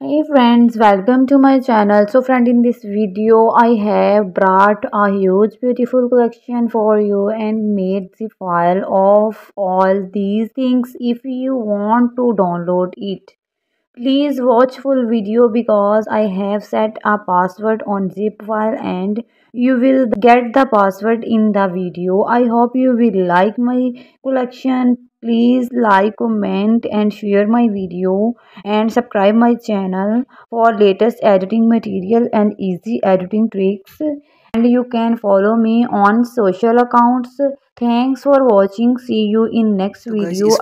hey friends welcome to my channel so friend in this video i have brought a huge beautiful collection for you and made the file of all these things if you want to download it Please watch full video because I have set a password on zip file and you will get the password in the video. I hope you will like my collection please like comment and share my video and subscribe my channel for latest editing material and easy editing tricks. And you can follow me on social accounts. Thanks for watching. See you in next video.